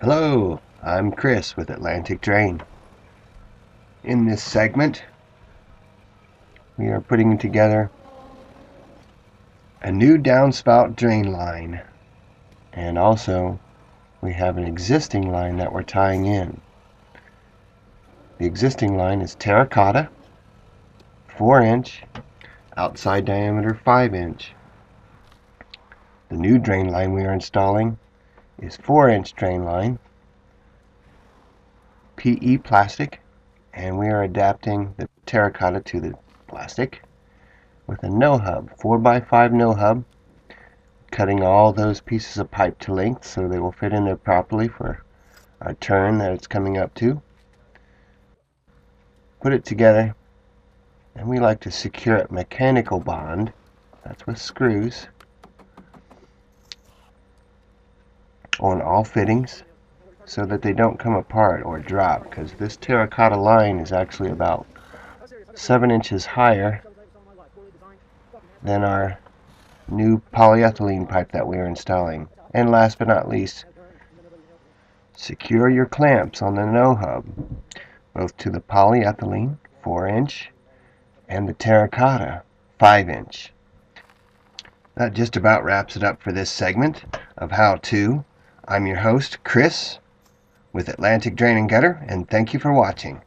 Hello, I'm Chris with Atlantic Drain. In this segment, we are putting together a new downspout drain line and also we have an existing line that we're tying in. The existing line is terracotta, 4 inch, outside diameter 5 inch. The new drain line we are installing is 4 inch drain line, PE plastic, and we are adapting the terracotta to the plastic with a no hub, 4x5 no hub, cutting all those pieces of pipe to length so they will fit in there properly for our turn that it's coming up to. Put it together and we like to secure it mechanical bond that's with screws on all fittings so that they don't come apart or drop because this terracotta line is actually about seven inches higher than our new polyethylene pipe that we are installing and last but not least secure your clamps on the no hub both to the polyethylene 4 inch and the terracotta 5 inch. That just about wraps it up for this segment of How To. I'm your host, Chris, with Atlantic Drain and Gutter, and thank you for watching.